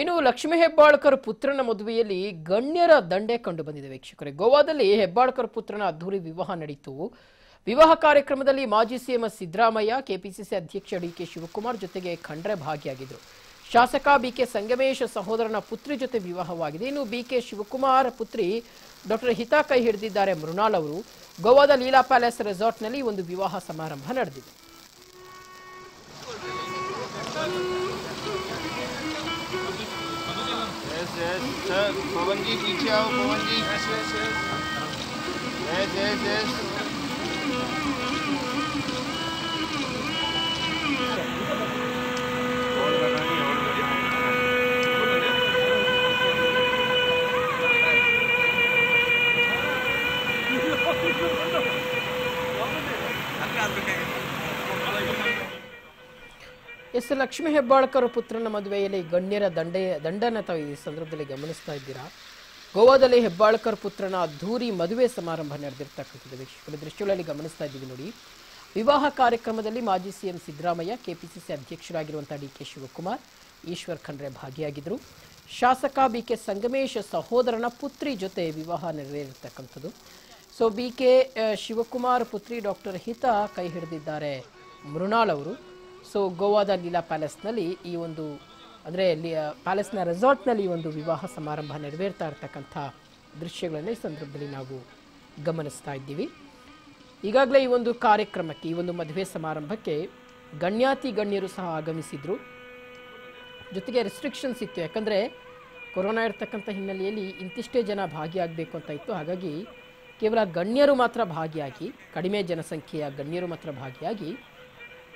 ಇನ್ನು ಲಕ್ಷ್ಮೀ ಹೆಬ್ಬಾಳ್ಕರ್ ಪುತ್ರನ ಮದುವೆಯಲ್ಲಿ ಗಣ್ಯರ ದಂಡೆ ಕಂಡು ಬಂದಿದೆ ವೀಕ್ಷಕರೇ. ಗೋವಾದಲ್ಲಿ ಹೆಬ್ಬಾಳ್ಕರ್ ಪುತ್ರನ ಅದ್ದೂರಿ ವಿವಾಹ ನಡೆಯಿತು ವಿವಾಹ ಕಾರ್ಯಕ್ರಮದಲ್ಲಿ ಮಾಜಿ ಸಿಎಂ ಸಿದ್ದರಾಮಯ್ಯ, ಕೆಪಿಸಿಸಿ ಅಧ್ಯಕ್ಷ ಡಿ ಕೆ ಶಿವಕುಮಾರ್ ಜೊತೆಗೆ ಖಂಡ್ರೆ ಭಾಗಿಯಾಗಿದ್ದರು ಶಾಸಕ ಬಿಕೆ ಸಂಗಮೇಶ್ ಸಹೋದರನ ಪುತ್ರಿ ಜೊತೆ ವಿವಾಹವಾಗಿದೆ. ಇನ್ನು ಬಿಕೆ ಶಿವಕುಮಾರ್ ಪುತ್ರಿ ಡಾಕ್ಟರ್ ಹಿತಾ ಕೈ ಹಿಡಿದಿದ್ದಾರೆ ಮೃಣಾಲ್ ಅವರು. ಗೋವಾದ ಲೀಲಾ ಪ್ಯಾಲೇಸ್ ರೆಸಾರ್ಟ್ನಲ್ಲಿ ಒಂದು ವಿವಾಹ ಸಮಾರಂಭ ನಡೆದಿದೆ. यस सर पवन जी पीछे आओ Pavan ji. Yes yes yes yes yes, Lakshmi Hebbalkar ಪುತ್ರನ ಮದುವೆಯಲ್ಲಿ ಗಣ್ಯರ ದಂಡೆ, ದಂಡನ ತಾವು ಈ ಸಂದರ್ಭದಲ್ಲಿ ಗಮನಿಸ್ತಾ ಇದ್ದೀರಾ? ಗೋವಾದಲ್ಲಿ ಹೆಬ್ಬಾಳ್ಕರ್ ಪುತ್ರನ ಅದ್ಧೂರಿ ಮದುವೆ ಸಮಾರಂಭ ನಡೆದಿರ್ತಕ್ಕಂಥದ್ದು. ವೀಕ್ಷಕರ, ದೃಶ್ಯಗಳಲ್ಲಿ ಗಮನಿಸ್ತಾ ಇದ್ದೀವಿ ನೋಡಿ. ವಿವಾಹ ಕಾರ್ಯಕ್ರಮದಲ್ಲಿ ಮಾಜಿ ಸಿಎಂ ಸಿದ್ದರಾಮಯ್ಯ, ಕೆಪಿಸಿಸಿ ಅಧ್ಯಕ್ಷರಾಗಿರುವಂಥ ಡಿ ಕೆ ಶಿವಕುಮಾರ್, ಈಶ್ವರ್ ಖಂಡ್ರೆ ಭಾಗಿಯಾಗಿದ್ದರು. ಶಾಸಕ ಬಿ ಕೆ ಸಂಗಮೇಶ್ ಸಹೋದರನ ಪುತ್ರಿ ಜೊತೆ ವಿವಾಹ ನೆರವೇರಿರ್ತಕ್ಕಂಥದ್ದು. ಸೊ, ಬಿ ಕೆ ಶಿವಕುಮಾರ್ ಪುತ್ರಿ ಡಾಕ್ಟರ್ ಹಿತ ಕೈ ಹಿಡಿದಿದ್ದಾರೆ ಮೃಣಾಲ್ ಅವರು. ಸೊ ಗೋವಾದ ಲೀಲಾ ಪ್ಯಾಲೇಸ್ನಲ್ಲಿ ಈ ಒಂದು, ಅಂದರೆ ಅಲ್ಲಿ ಪ್ಯಾಲೇಸ್ನ ರೆಸಾರ್ಟ್ನಲ್ಲಿ ಈ ಒಂದು ವಿವಾಹ ಸಮಾರಂಭ ನೆರವೇರ್ತಾ ಇರತಕ್ಕಂಥ ದೃಶ್ಯಗಳನ್ನು ಈ ಸಂದರ್ಭದಲ್ಲಿ ನಾವು ಗಮನಿಸ್ತಾ ಇದ್ದೀವಿ. ಈಗಾಗಲೇ ಈ ಒಂದು ಕಾರ್ಯಕ್ರಮಕ್ಕೆ, ಈ ಒಂದು ಮದುವೆ ಸಮಾರಂಭಕ್ಕೆ ಗಣ್ಯಾತಿ ಗಣ್ಯರು ಸಹ ಆಗಮಿಸಿದ್ರು. ಜೊತೆಗೆ ರೆಸ್ಟ್ರಿಕ್ಷನ್ಸ್ ಇತ್ತು. ಯಾಕಂದರೆ, ಕೊರೋನಾ ಇರ್ತಕ್ಕಂಥ ಹಿನ್ನೆಲೆಯಲ್ಲಿ ಇಂತಿಷ್ಟೇ ಜನ ಭಾಗಿಯಾಗಬೇಕು ಅಂತ ಇತ್ತು. ಹಾಗಾಗಿ, ಕೇವಲ ಗಣ್ಯರು ಮಾತ್ರ ಭಾಗಿಯಾಗಿ, ಕಡಿಮೆ ಜನಸಂಖ್ಯೆಯ ಗಣ್ಯರು ಮಾತ್ರ ಭಾಗಿಯಾಗಿ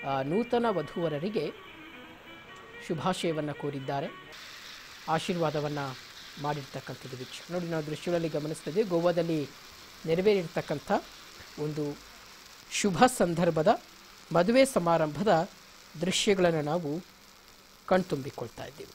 ನೂತನ ವಧುವರರಿಗೆ ಶುಭಾಶಯವನ್ನು ಕೋರಿದ್ದಾರೆ. ಆಶೀರ್ವಾದವನ್ನು ಮಾಡಿರ್ತಕ್ಕಂಥದ್ದು ವೀಕ್ಷಕ ನೋಡಿ, ನಾವು ದೃಶ್ಯಗಳಲ್ಲಿ ಗಮನಿಸ್ತಾ ಇದ್ದೀವಿ, ಗೋವಾದಲ್ಲಿ ನೆರವೇರಿರ್ತಕ್ಕಂಥ ಒಂದು ಶುಭ ಸಂದರ್ಭದ, ಮದುವೆ ಸಮಾರಂಭದ ದೃಶ್ಯಗಳನ್ನು ನಾವು ಕಣ್ತುಂಬಿಕೊಳ್ತಾ ಇದ್ದೀವಿ.